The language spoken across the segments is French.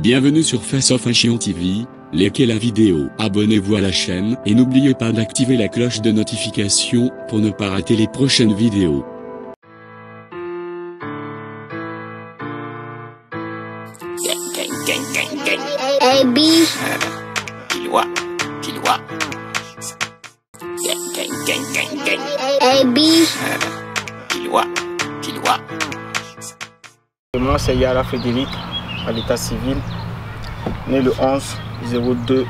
Bienvenue sur Face of Achion TV, likez la vidéo, abonnez-vous à la chaîne et n'oubliez pas d'activer la cloche de notification pour ne pas rater les prochaines vidéos. C'est Yara Frédéric, à l'état civil, né le 11 02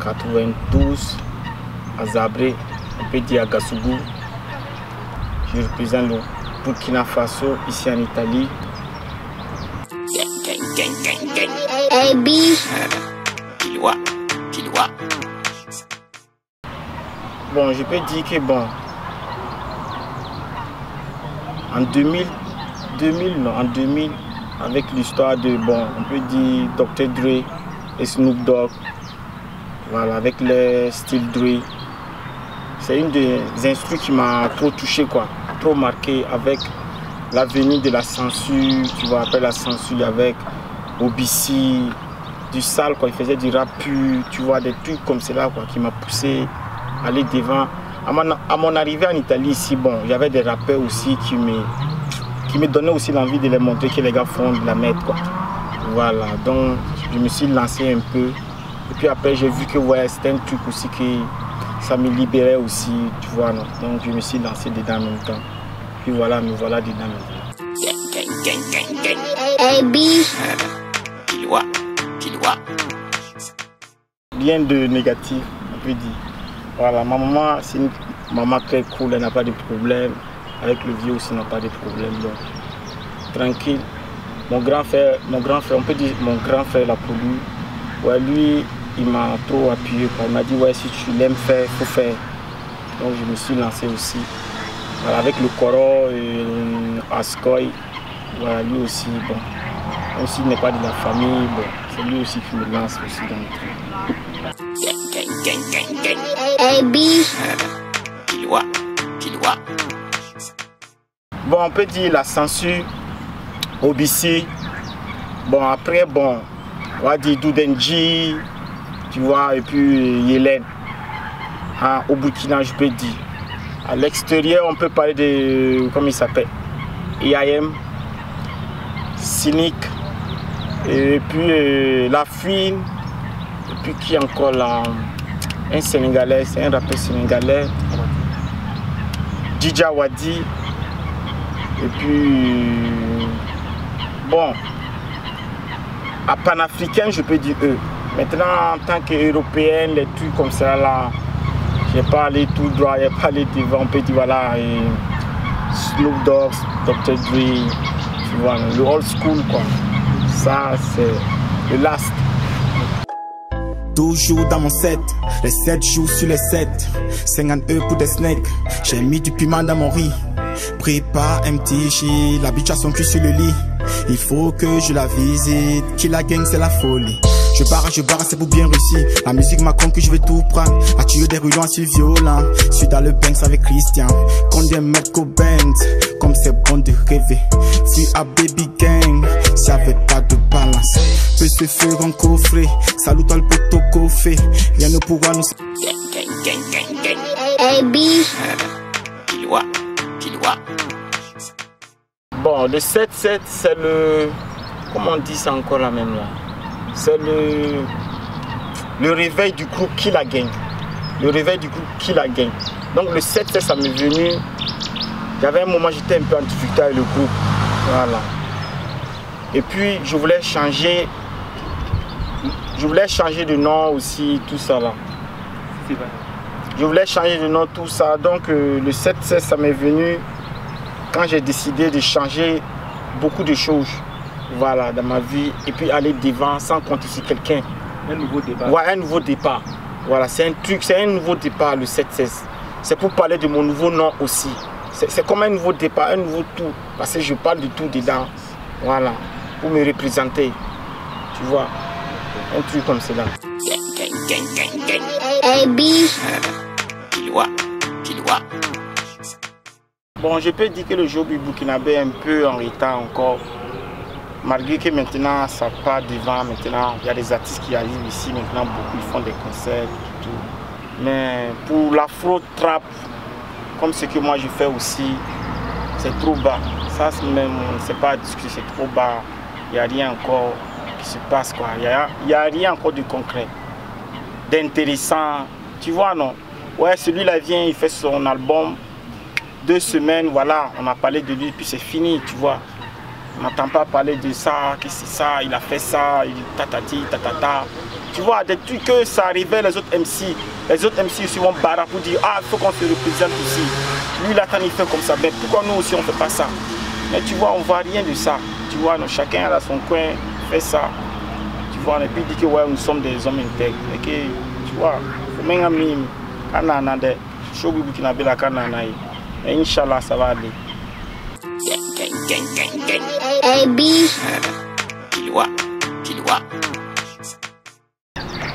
92 à Zabré, on peut dire à. Je représente le Burkina Faso ici en Italie. Bon, je peux dire que bon, en 2000, 2000, non, en 2000, avec l'histoire de, bon, on peut dire Dr. Dre et Snoop Dogg, voilà, avec le style Dre, c'est une des instrus qui m'a trop touché, quoi, trop marqué avec la venue de la censure, tu vois, après la censure avec OBC, du sale, quoi, il faisait du rap pur, tu vois, des trucs comme cela, quoi, qui m'a poussé à aller devant. À mon, à mon arrivée en Italie ici, bon, il y avait des rappeurs aussi qui me, qui me donnaient aussi l'envie de les montrer que les gars font de la merde, quoi. Voilà, donc je me suis lancé un peu. Et puis après, j'ai vu que ouais, c'était un truc aussi que ça me libérait aussi, tu vois, non. Donc je me suis lancé dedans en même temps. Puis voilà, me voilà dedans rien de négatif, on peut dire. Voilà, ma maman, c'est une maman très cool, elle n'a pas de problème. Avec le vieux aussi, elle n'a pas de problème. Donc, tranquille. Mon grand frère, mon grand frère, on peut dire mon grand frère là pour lui. Ouais, lui, il m'a trop appuyé. quoi. Il m'a dit, ouais, si tu l'aimes faire, il faut faire. Donc, je me suis lancé aussi. Voilà, avec le Coro et Ascoy, voilà, lui aussi, bon. Même s'il n'est pas de la famille, bon, c'est lui aussi qui me lance aussi dans le truc. Bon, on peut dire la censure, OBC. Bon, après, bon, on va dire Doudenji, tu vois, et puis Yélène. Hein, au Burkina, je peux dire. À l'extérieur, on peut parler de, comment il s'appelle? IAM, Cynic, et puis euh, La Fine, et puis qui encore là? Un Sénégalais, c'est un rappeur sénégalais. Dija Wadi. Et puis, bon, à panafricain, je peux dire eux. Maintenant, en tant qu'européenne, les trucs comme ça, là, j'ai pas allé tout droit, j'ai pas allé devant. On peut dire, voilà, et Dr. Dre, tu vois, le old school, quoi. Ça, c'est le last. Toujours dans mon set, les 7 jours sur les 7 50 E pour des snakes, j'ai mis du piment dans mon riz Prépare un petit shit, la bitch a son cul sur le lit Il faut que je la visite, qui la gang c'est la folie je barre, je barre, c'est pour bien réussir. La musique m'a con que je vais tout prendre. A tué des rulons si violent. Suis dans le Banks avec Christian. Combien mètres qu'au Benz? Comme c'est bon de rêver. Suis à Baby Gang. Si avec pas de balance. Peut se faire en coffret. Salut dans le poteau coffret. Rien ne pourra nous A B Kilwa, Bon, le 7-7, c'est le. Comment on dit ça encore là même là C'est le. Le réveil du groupe qui la gagne. Le réveil du groupe qui la gagne. Donc le 7-7, ça m'est venu. Avait un moment, j'étais un peu en difficulté avec le groupe. Voilà. Et puis, je voulais changer. Je voulais changer de nom aussi, tout ça là. Je voulais changer de nom, tout ça. Donc euh, le 7-7, ça m'est venu quand j'ai décidé de changer beaucoup de choses voilà, dans ma vie et puis aller devant sans compter sur quelqu'un. Un nouveau. Ouais, un nouveau départ. Voilà, c'est un truc, c'est un nouveau départ le 7-16. C'est pour parler de mon nouveau nom aussi. C'est comme un nouveau départ, un nouveau tout. Parce que je parle de tout dedans. Voilà, pour me représenter. Tu vois, un truc comme cela. A Bon, je peux dire que le jour du Burkinabé est un peu en retard encore. malgré que maintenant ça part devant, maintenant il y a des artistes qui arrivent ici, maintenant beaucoup ils font des concerts, tout. Mais pour l'afro trap, comme ce que moi je fais aussi, c'est trop bas. Ça même, c'est pas à discuter, c'est trop bas. Il n'y a rien encore qui se passe quoi. Il n'y a rien encore de concret, d'intéressant. Tu vois non? Ouais, celui-là vient, il fait son album, deux semaines, voilà, on a parlé de lui, puis c'est fini, tu vois. On n'entend pas parler de ça, que c'est ça, il a fait ça, il tatati, tatata. Tu vois, des trucs que ça arrivait les autres MC. Les autres MC aussi vont barrer pour dire Ah, il faut qu'on se représente aussi. Lui, là, quand il fait comme ça, mais pourquoi nous aussi on ne fait pas ça? Mais tu vois, on ne voit rien de ça. Tu vois, non, chacun a son coin, fait ça. Tu vois, et puis il dit que ouais, nous sommes des hommes intègres. Et que, tu vois, faut même amener, quand on a des choses qui n'ont pas la Et Inch'Allah, ça va aller. Gang, gang, gang, gang, gang. AB, Kilois, Kilois.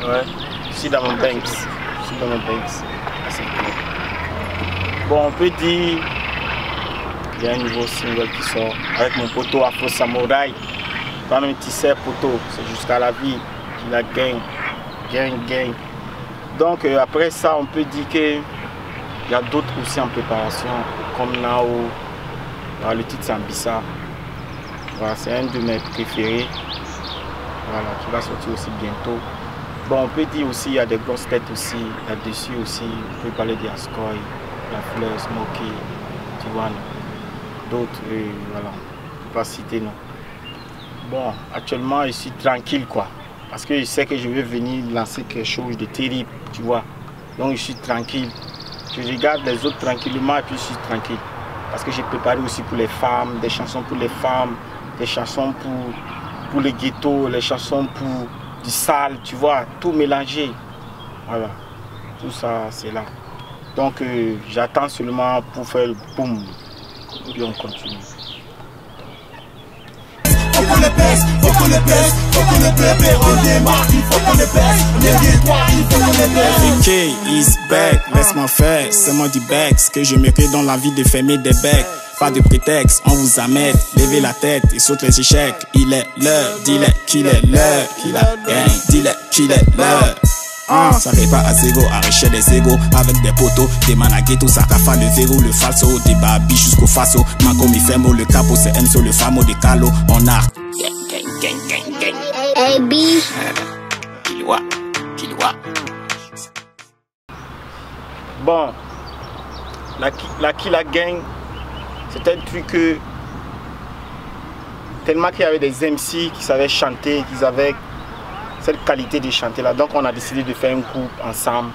Ouais, je suis dans mon Banks. Banks. Bon, on peut dire il y a un nouveau single qui sort avec mon poteau Afro Samouraï. Quand même, tu sais, poteau, c'est jusqu'à la vie qui la gagne. Gang, gang. Donc, euh, après ça, on peut dire que il y a d'autres aussi en préparation, comme Nao. Le titre, c'est Ambissa. Voilà, c'est un de mes préférés. Voilà, qui va sortir aussi bientôt. Bon, on peut dire aussi, il y a des grosses têtes aussi, là-dessus aussi. On peut parler d'Ascoy, La Fleur, Smokey, tu vois, d'autres, euh, voilà, je ne pas citer, non. Bon, actuellement, je suis tranquille, quoi. Parce que je sais que je vais venir lancer quelque chose de terrible, tu vois. Donc, je suis tranquille. Je regarde les autres tranquillement et puis je suis tranquille. Parce que j'ai préparé aussi pour les femmes, des chansons pour les femmes, des chansons pour, pour les ghettos, les chansons pour du sale, tu vois, tout mélangé. Voilà, tout ça, c'est là. Donc, euh, j'attends seulement pour faire le boum. Et puis on continue. Qu'on les baisse, faut qu'on les baisse, on démarre, il faut qu'on les baisse, on est victoire, il faut qu'on les baisse. VK is back, laisse-moi faire, c'est moi du bec, ce que je mérite dans la vie de fermer des becs. Pas de prétexte, on vous amène, levez la tête et saute les échecs. Il est l'heure, dis-le qu'il est l'heure, qu'il a gang, dis-le qu'il est l'heure. Ah, ça fait pas à zéro, arracher des égos avec des poteaux, des managuetos, ça t'a fait le verrou, le falso, des babis jusqu'au faso. Manco mi fermo, le capo, c'est Enzo, le famo de Calo, on a AB, Kilois, Kilois. Bon, la, la Killa Gang, c'était un truc que. Tellement qu'il y avait des MC qui savaient chanter, qui avaient cette qualité de chanter là. Donc on a décidé de faire un groupe ensemble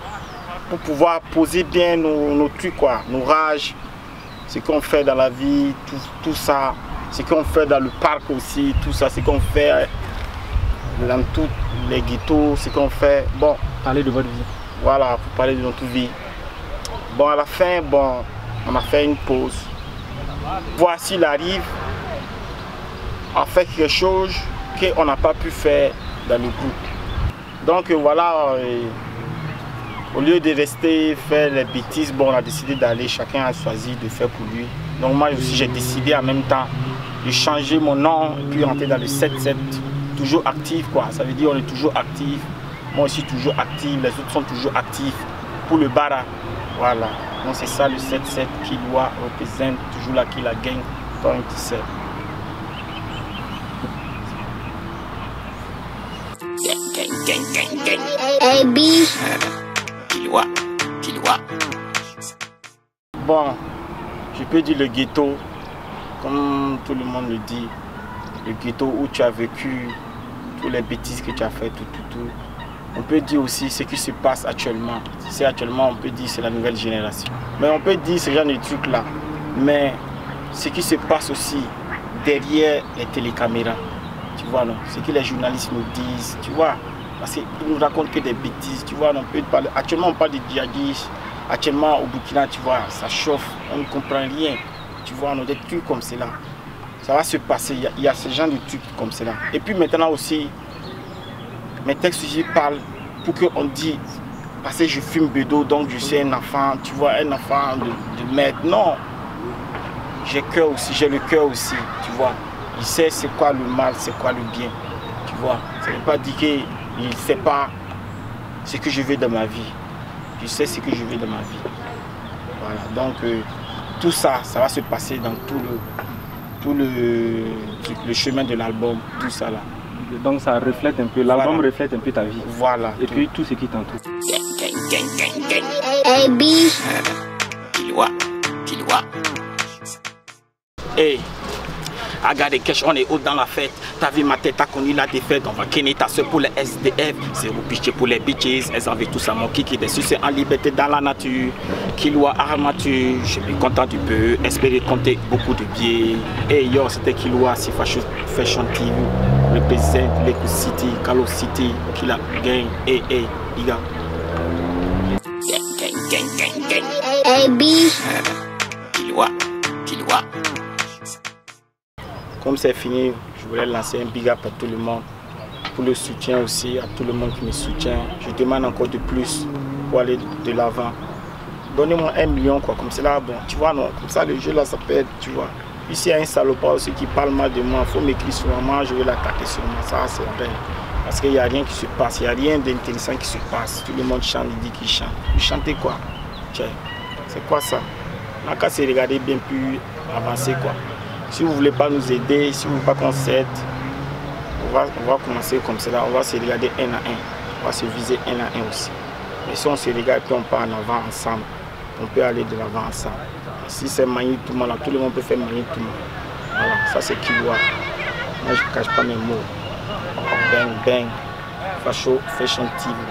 pour pouvoir poser bien nos, nos trucs, quoi, nos rages, ce qu'on fait dans la vie, tout, tout ça, ce qu'on fait dans le parc aussi, tout ça, ce qu'on fait dans tous les ghettos, ce qu'on fait. Bon, Parlez de votre vie. voilà, pour parler de notre vie. Bon, à la fin, bon, on a fait une pause. Voir s'il arrive à faire quelque chose qu'on n'a pas pu faire dans le groupe. Donc euh, voilà, euh, au lieu de rester faire les bêtises, bon, on a décidé d'aller, chacun a choisi de faire pour lui. Donc moi aussi, j'ai décidé en même temps de changer mon nom et puis rentrer dans le 7-7, toujours actif quoi. Ça veut dire on est toujours actif. Moi aussi toujours actif, les autres sont toujours actifs pour le bara. Voilà. Donc c'est ça le 7-7 qui doit représente toujours là qui la gagne. Bon, je peux dire le ghetto, comme tout le monde le dit, le ghetto où tu as vécu, toutes les bêtises que tu as fait, tout, tout, tout. On peut dire aussi ce qui se passe actuellement. C'est actuellement, on peut dire c'est la nouvelle génération. Mais on peut dire ce genre de trucs-là. Mais ce qui se passe aussi derrière les télécaméras, tu vois, non? Ce que les journalistes nous disent, tu vois. Parce qu'ils nous racontent que des bêtises, tu vois. On peut parler, actuellement, on parle de djihadistes. Actuellement, au Burkina, tu vois, ça chauffe, on ne comprend rien. Tu vois, on a des trucs comme cela. Ça va se passer, il y a- il y, a ce genre de trucs comme cela. Et puis maintenant aussi, mes textes, j'y parle pour qu'on dise, parce que je fume bédo, donc je suis un enfant, tu vois, un enfant de, de maître. Non, j'ai cœur aussi, j'ai le cœur aussi, tu vois. il sait c'est quoi le mal, c'est quoi le bien. Tu vois, ça ne veut pas dire qu'il ne sait pas ce que je veux dans ma vie. Je sais ce que je veux dans ma vie. Voilà, donc euh, tout ça, ça va se passer dans tout le, tout le, le chemin de l'album, tout ça là. Donc ça reflète un peu, l'album Voilà. reflète un peu ta vie. Voilà. Et tout. puis tout ce qui t'entoure. AB. Kiloa, Kiloa. Hey, I got the cash, on est haut dans la fête. T'as vu ma tête, t'as connu la défaite. On va kenner ta soeur pour les SDF. C'est pitcher pour les bitches. Elles avaient tout ça, mon kiki dessus. C'est en liberté dans la nature. Kiloa armature. Je suis content du peu. Espérer compter beaucoup de biais. Hey yo, c'était Kiloa, si fashion, fashion TV. Represent Lake City, Calo City, Killa Gang. Hey, hey, gars. Gang, gang, gang, gang, gang. AB. Kiloa, Kiloa. Comme c'est fini, je voulais lancer un big up à tout le monde. Pour le soutien aussi, à tout le monde qui me soutient. Je demande encore de plus pour aller de l'avant. Donnez-moi un million, quoi. Comme cela, bon, tu vois, non. Comme ça, le jeu là, ça peut être, tu vois. Puis s'il y a un salopard aussi qui parle mal de moi, il faut m'écrire sur moi, je vais l'attaquer sur moi. Ça, c'est vrai. Parce qu'il n'y a rien qui se passe, il n'y a rien d'intéressant qui se passe. Tout le monde chante, il dit qu'il chante. Vous chantez quoi? C'est quoi ça? On a qu'à se regarder bien plus avancer, quoi. Si vous ne voulez pas nous aider, si vous ne voulez pas qu'on s'aide, on va, on va commencer comme cela. On va se regarder un à un. On va se viser un à un aussi. Mais si on se regarde et on part en avant ensemble, on peut aller de l'avant ensemble. Si c'est manier tout le monde, tout le monde peut faire manier tout le monde. Voilà, ça c'est qui doit. Moi je ne cache pas mes mots. Bang, bang. Facho, fashion TV.